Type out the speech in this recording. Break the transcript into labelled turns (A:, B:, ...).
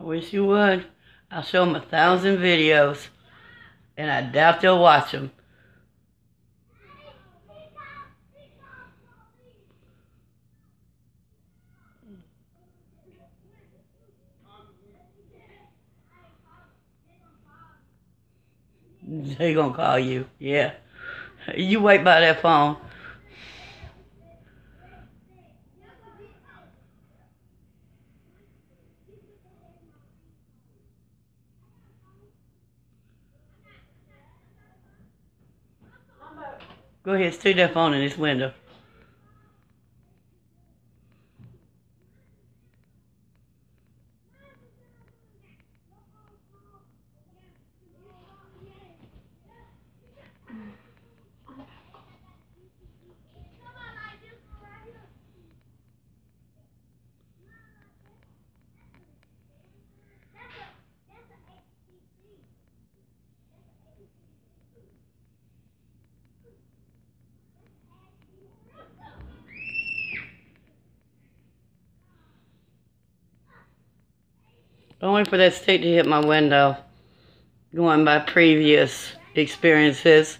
A: wish you would. I'll show them a thousand videos, and I doubt they'll watch them. They gonna call you, yeah. You wait by that phone. Go ahead, stick that phone in this window. Don't wait for that stick to hit my window. Going by previous experiences.